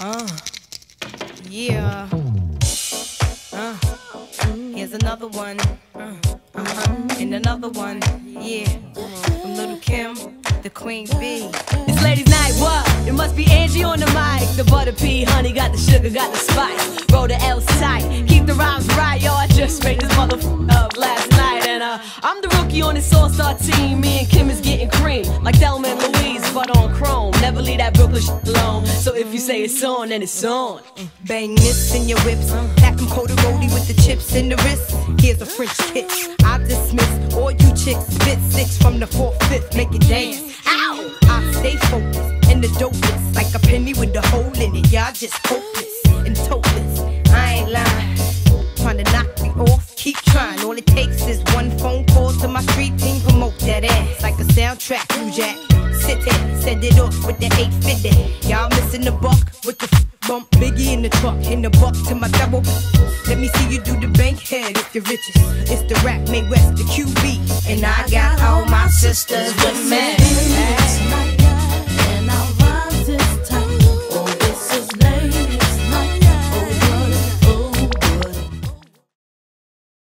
Uh, yeah. Uh, here's another one. Uh, uh-huh. And another one. Yeah. From Lil' Kim, the Queen Bee. It's ladies' night, what? It must be Angie on the mic. The butter pea, honey, got the sugar, got the spice. Roll the L tight, keep the rhymes right, yo. I just made this motherfucker up last night, and uh, I'm the rookie on this all-star team. Me and Kim is getting cream, like Thelma and Louise, but on. Never leave that Brooklyn shit alone. So if you say it's on, then it's on. Bang this in your whips. Pack them cold roadie with the chips in the wrist. Here's a French kiss. I dismiss all you chicks. Spit six from the fourth, fifth. Make it dance. Ow! I stay focused and the dopest. Like a penny with a hole in it. Y'all just hopeless and topless. I ain't lying. Trying to knock me off. Keep trying. All it takes is one phone call to my street team. Promote that ass like a soundtrack. New Jack. Send it off with the 850. Y'all missing the buck with the bump. Biggie in the truck, in the buck to my double. Let me see you do the bank head if you're riches. It's the rap made west, the QB. And I got all my sisters with me.